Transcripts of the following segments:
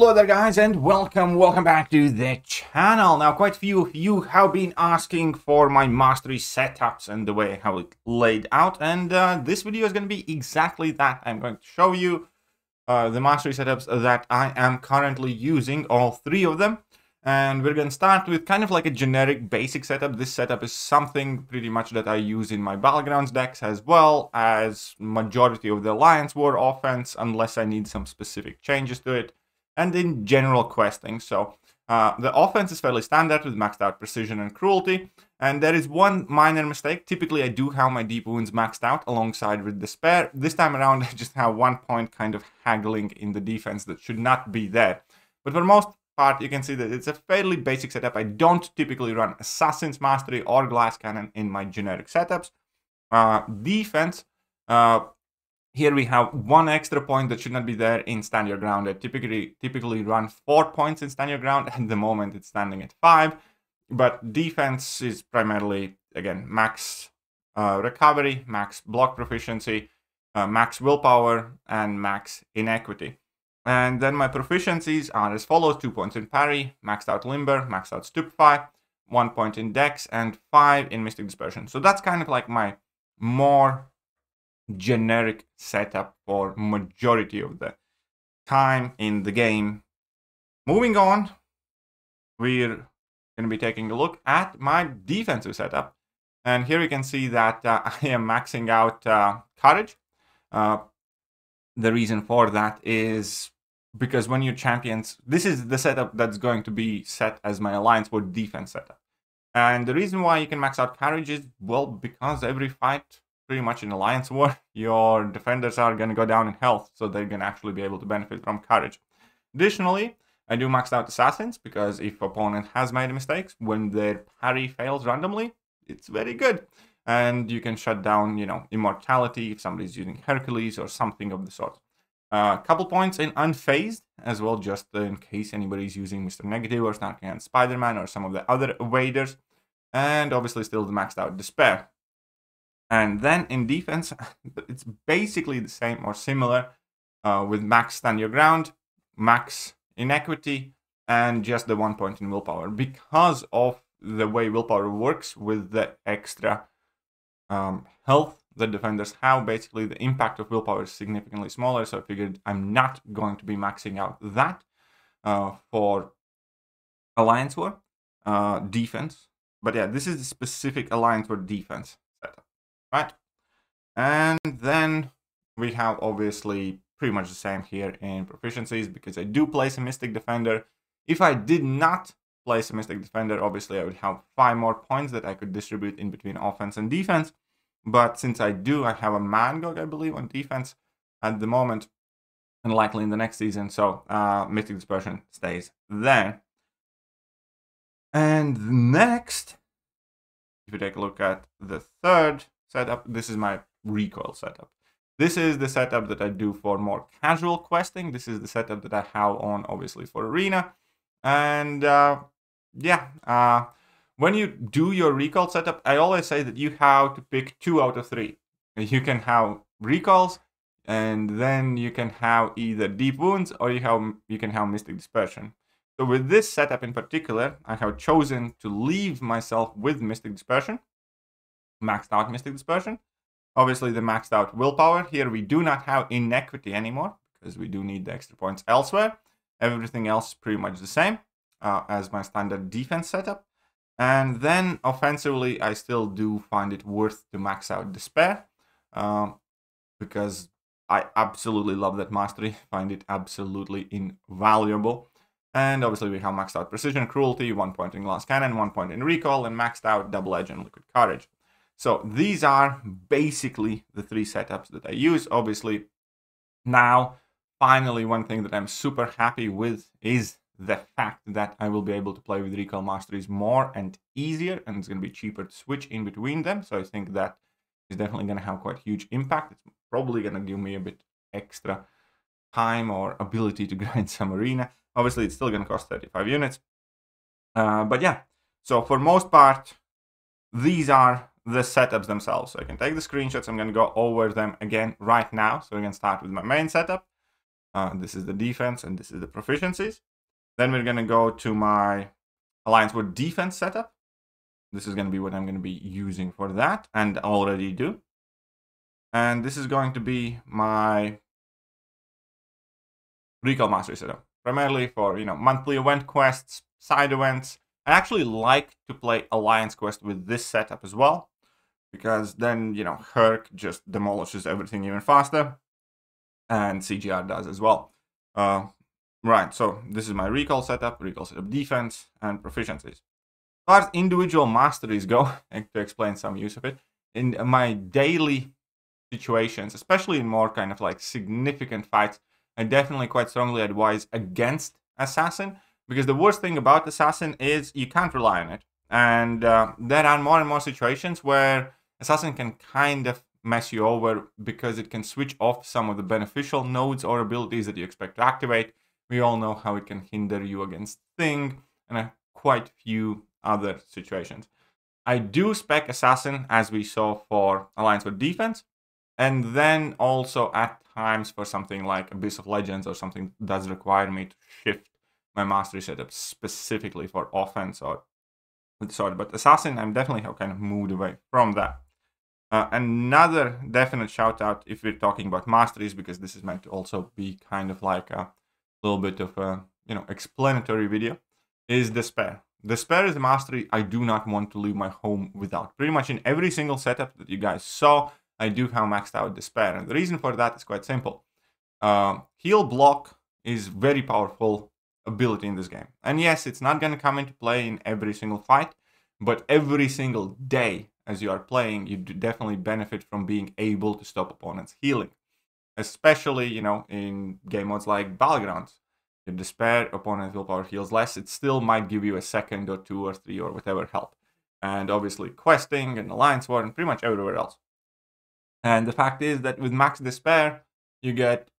Hello there guys and welcome, welcome back to the channel. Now quite a few of you have been asking for my mastery setups and the way how it laid out and uh, this video is going to be exactly that. I'm going to show you uh, the mastery setups that I am currently using, all three of them. And we're going to start with kind of like a generic basic setup. This setup is something pretty much that I use in my Battlegrounds decks as well as majority of the Alliance War offense unless I need some specific changes to it and in general questing. So uh, the offense is fairly standard with maxed out precision and cruelty. And there is one minor mistake. Typically, I do have my deep wounds maxed out alongside with despair. This time around, I just have one point kind of haggling in the defense that should not be there. But for most part, you can see that it's a fairly basic setup. I don't typically run Assassin's Mastery or Glass Cannon in my generic setups. Uh, defense, uh, here we have one extra point that should not be there in stand your ground. I typically typically run four points in stand your ground. At the moment, it's standing at five. But defense is primarily again max uh, recovery, max block proficiency, uh, max willpower, and max inequity. And then my proficiencies are as follows: two points in parry, maxed out limber, maxed out stupefy, one point in dex, and five in mystic dispersion. So that's kind of like my more generic setup for majority of the time in the game. Moving on, we're going to be taking a look at my defensive setup. And here you can see that uh, I am maxing out uh, courage. Uh, the reason for that is because when you champions, this is the setup that's going to be set as my alliance war defense setup. And the reason why you can max out courage is, well, because every fight pretty much in Alliance War, your defenders are going to go down in health, so they're going to actually be able to benefit from Courage. Additionally, I do maxed out Assassins, because if opponent has made mistakes, when their parry fails randomly, it's very good. And you can shut down, you know, Immortality if somebody's using Hercules or something of the sort. A uh, couple points in Unfazed as well, just in case anybody's using Mr. Negative or Snarky and Spider-Man or some of the other evaders. And obviously still the maxed out Despair. And then in defense, it's basically the same or similar uh, with max stand your ground, max inequity, and just the one point in willpower. Because of the way willpower works with the extra um, health that defenders have, basically the impact of willpower is significantly smaller. So I figured I'm not going to be maxing out that uh, for Alliance War uh, defense. But yeah, this is the specific Alliance War defense right? And then we have obviously pretty much the same here in proficiencies because I do place a Mystic Defender. If I did not place a Mystic Defender, obviously I would have five more points that I could distribute in between offense and defense. But since I do, I have a Mangog, I believe, on defense at the moment, and likely in the next season. So uh, Mystic Dispersion stays there. And next, if you take a look at the third setup. This is my recoil setup. This is the setup that I do for more casual questing. This is the setup that I have on, obviously, for arena. And uh, yeah, uh, when you do your recoil setup, I always say that you have to pick two out of three. You can have recoils, and then you can have either deep wounds or you have you can have mystic dispersion. So with this setup in particular, I have chosen to leave myself with mystic dispersion maxed out Mystic Dispersion. Obviously, the maxed out Willpower. Here we do not have Inequity anymore because we do need the extra points elsewhere. Everything else is pretty much the same uh, as my standard defense setup. And then offensively, I still do find it worth to max out Despair um, because I absolutely love that mastery. Find it absolutely invaluable. And obviously we have maxed out Precision Cruelty, one point in Glass Cannon, one point in Recoil, and maxed out Double Edge and Liquid Courage. So these are basically the three setups that I use. Obviously, now, finally, one thing that I'm super happy with is the fact that I will be able to play with Recoil Masteries more and easier, and it's going to be cheaper to switch in between them. So I think that is definitely going to have quite huge impact. It's probably going to give me a bit extra time or ability to grind some arena. Obviously, it's still going to cost 35 units. Uh, but yeah, so for most part, these are the setups themselves. So I can take the screenshots. I'm going to go over them again right now. So we can start with my main setup. Uh, this is the defense and this is the proficiencies. Then we're going to go to my Alliance War defense setup. This is going to be what I'm going to be using for that and already do. And this is going to be my Recoil Mastery setup, primarily for, you know, monthly event quests, side events. I actually like to play Alliance Quest with this setup as well, because then, you know, Herc just demolishes everything even faster, and CGR does as well. Uh, right, so this is my Recoil setup, Recoil setup defense, and proficiencies. As individual masteries go, to explain some use of it, in my daily situations, especially in more kind of like significant fights, I definitely quite strongly advise against Assassin because the worst thing about Assassin is you can't rely on it. And uh, there are more and more situations where Assassin can kind of mess you over because it can switch off some of the beneficial nodes or abilities that you expect to activate. We all know how it can hinder you against Thing and a quite few other situations. I do spec Assassin as we saw for Alliance War Defense, and then also at times for something like Abyss of Legends or something that does require me to shift my mastery setup specifically for offense or sort. But Assassin, I'm definitely have kind of moved away from that. Uh, another definite shout out if we're talking about masteries, because this is meant to also be kind of like a little bit of a you know explanatory video, is Despair. Despair is a mastery I do not want to leave my home without. Pretty much in every single setup that you guys saw, I do have maxed out Despair. And the reason for that is quite simple. Uh, heal block is very powerful ability in this game. And yes, it's not going to come into play in every single fight, but every single day as you are playing, you definitely benefit from being able to stop opponents healing. Especially, you know, in game modes like Battlegrounds. If Despair opponent willpower heals less, it still might give you a second or two or three or whatever help. And obviously questing and Alliance War and pretty much everywhere else. And the fact is that with Max Despair, you get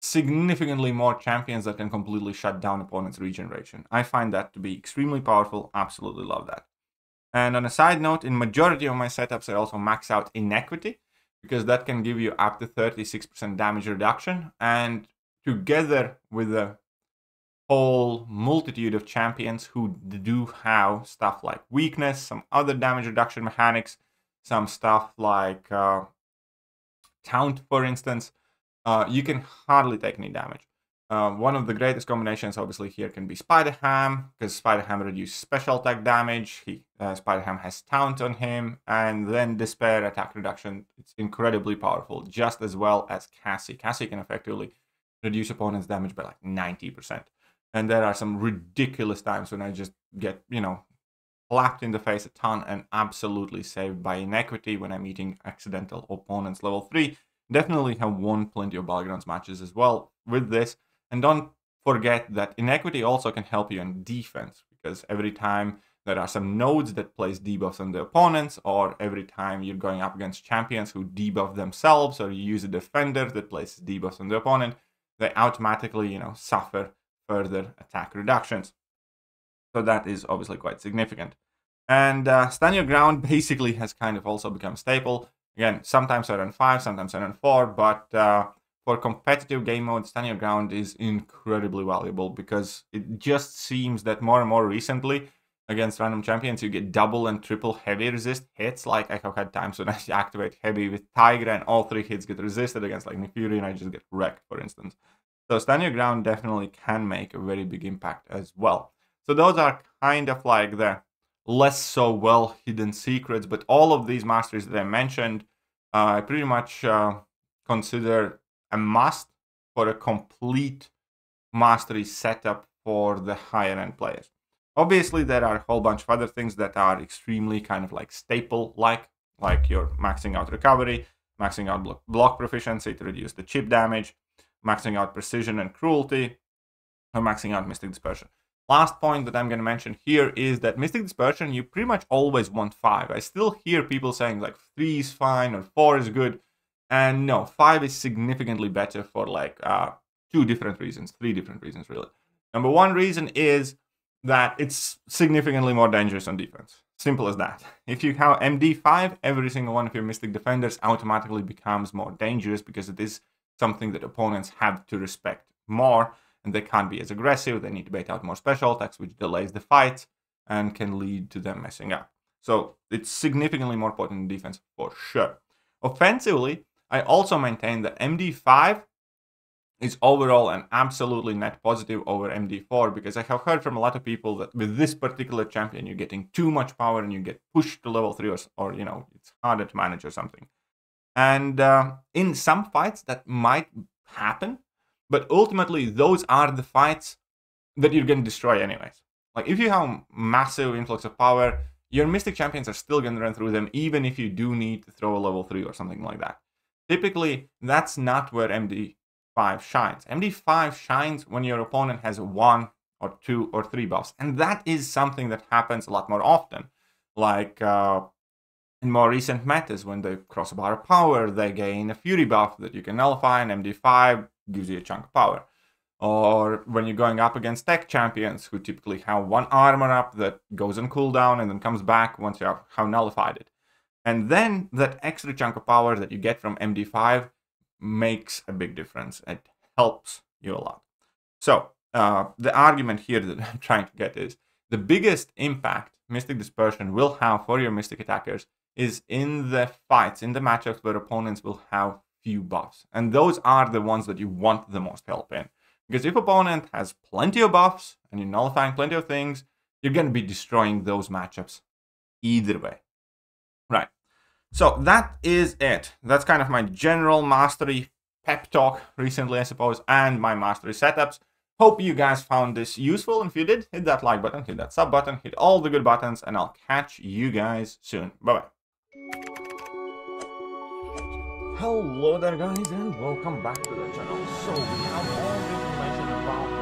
significantly more champions that can completely shut down opponents' regeneration. I find that to be extremely powerful. Absolutely love that. And on a side note, in majority of my setups, I also max out Inequity because that can give you up to 36% damage reduction. And together with the whole multitude of champions who do have stuff like weakness, some other damage reduction mechanics, some stuff like uh, Taunt, for instance, uh, you can hardly take any damage. Uh, one of the greatest combinations, obviously, here can be Spider Ham, because Spider Ham reduces special attack damage. He, uh, Spider Ham has Taunt on him, and then Despair attack reduction. It's incredibly powerful, just as well as Cassie. Cassie can effectively reduce opponent's damage by like 90%. And there are some ridiculous times when I just get, you know, slapped in the face a ton and absolutely saved by inequity when I'm meeting accidental opponents level 3. Definitely have won plenty of Battlegrounds matches as well with this. And don't forget that inequity also can help you in defense because every time there are some nodes that place debuffs on the opponents, or every time you're going up against champions who debuff themselves, or you use a defender that places debuffs on the opponent, they automatically, you know, suffer further attack reductions. So that is obviously quite significant. And uh, stand your ground basically has kind of also become staple. Again, sometimes I run five, sometimes I run four, but uh, for competitive game mode, stand your ground is incredibly valuable because it just seems that more and more recently against random champions, you get double and triple heavy resist hits. Like I have had times when I activate heavy with Tigra and all three hits get resisted against like Nick Fury and I just get wrecked, for instance. So stand your ground definitely can make a very big impact as well. So those are kind of like the less so well hidden secrets, but all of these masteries that I mentioned, uh, I pretty much uh, consider a must for a complete mastery setup for the higher end players. Obviously, there are a whole bunch of other things that are extremely kind of like staple like, like you're maxing out recovery, maxing out block, block proficiency to reduce the chip damage, maxing out precision and cruelty, or maxing out mystic dispersion. Last point that I'm going to mention here is that Mystic Dispersion, you pretty much always want 5. I still hear people saying like 3 is fine or 4 is good. And no, 5 is significantly better for like uh, two different reasons, three different reasons really. Number one reason is that it's significantly more dangerous on defense. Simple as that. If you have MD5, every single one of your Mystic Defenders automatically becomes more dangerous because it is something that opponents have to respect more, and they can't be as aggressive. They need to bait out more special attacks, which delays the fight and can lead to them messing up. So it's significantly more potent in defense for sure. Offensively, I also maintain that MD5 is overall an absolutely net positive over MD4 because I have heard from a lot of people that with this particular champion you're getting too much power and you get pushed to level 3 or, or you know it's harder to manage or something. And uh, in some fights that might happen, but ultimately those are the fights that you're going to destroy anyways. Like if you have massive influx of power, your Mystic champions are still going to run through them even if you do need to throw a level 3 or something like that. Typically, that's not where MD 5 shines. MD5 shines when your opponent has one or two or three buffs. And that is something that happens a lot more often. Like uh, in more recent metas, when they cross a bar of power, they gain a Fury buff that you can nullify, and MD5 gives you a chunk of power. Or when you're going up against tech champions who typically have one armor up that goes on cooldown and then comes back once you have nullified it. And then that extra chunk of power that you get from MD5 makes a big difference. It helps you a lot. So uh, the argument here that I'm trying to get is the biggest impact Mystic Dispersion will have for your Mystic attackers is in the fights, in the matchups where opponents will have few buffs. And those are the ones that you want the most help in. Because if opponent has plenty of buffs and you're nullifying plenty of things, you're going to be destroying those matchups either way. So that is it. That's kind of my general mastery pep talk recently, I suppose, and my mastery setups. Hope you guys found this useful. If you did, hit that like button, hit that sub button, hit all the good buttons, and I'll catch you guys soon. Bye-bye. Hello there guys and welcome back to the channel. So we have all the information about